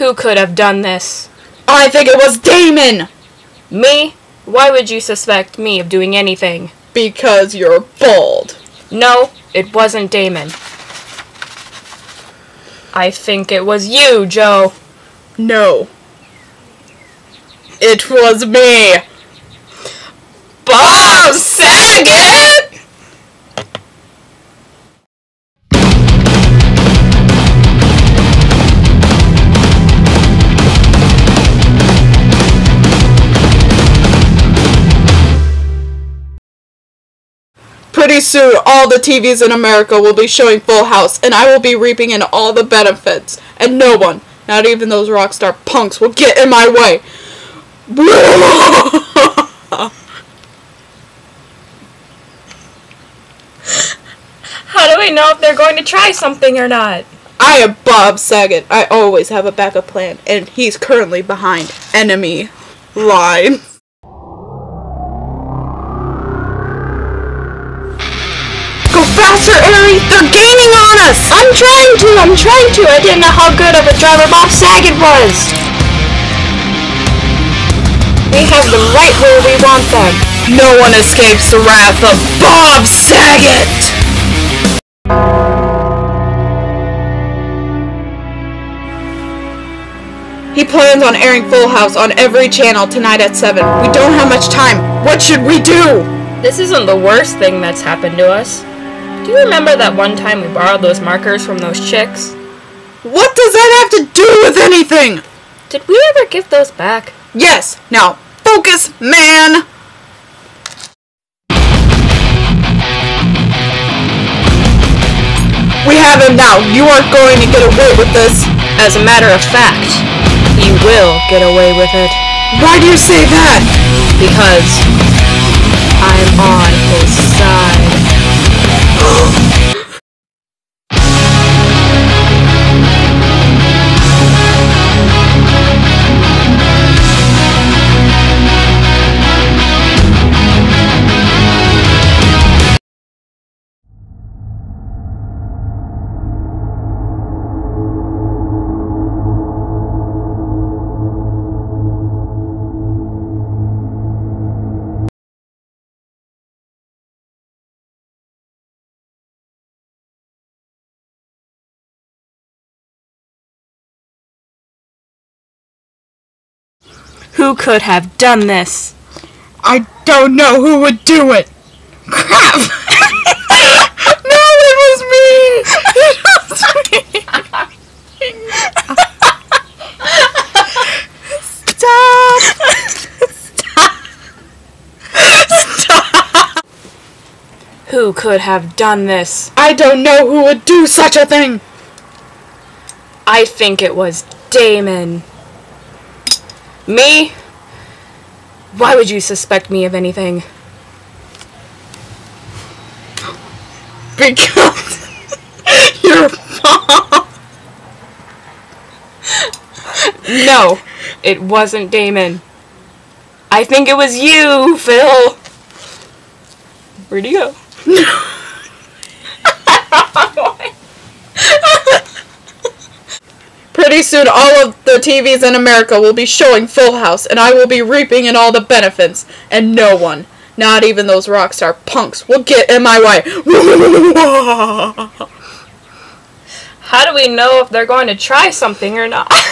could have done this? I think it was Damon! Me? Why would you suspect me of doing anything? Because you're bald. No, it wasn't Damon. I think it was you, Joe. No. It was me! Bob Saget! Pretty soon, all the TVs in America will be showing Full House, and I will be reaping in all the benefits. And no one, not even those rock star punks, will get in my way. How do we know if they're going to try something or not? I am Bob Saget. I always have a backup plan, and he's currently behind enemy line. Faster, Ari! They're gaining on us! I'm trying to, I'm trying to. I didn't know how good of a driver Bob Saget was. We have them right where we want them. No one escapes the wrath of Bob Saget! He plans on airing Full House on every channel tonight at 7. We don't have much time. What should we do? This isn't the worst thing that's happened to us. Do you remember that one time we borrowed those markers from those chicks? What does that have to do with anything? Did we ever give those back? Yes, now focus, man! We have him now. You aren't going to get away with this. As a matter of fact, he will get away with it Why do you say that? because I'm on his side. Who could have done this? I don't know who would do it. Crap! no, it was me! It was me! Stop! Stop! Who could have done this? I don't know who would do such a thing! I think it was Damon. Me? Why would you suspect me of anything? Because your mom. No, it wasn't Damon. I think it was you, Phil. Where'd he go? Pretty soon, all of the TVs in America will be showing Full House, and I will be reaping in all the benefits. And no one, not even those rock star punks, will get in my way. How do we know if they're going to try something or not?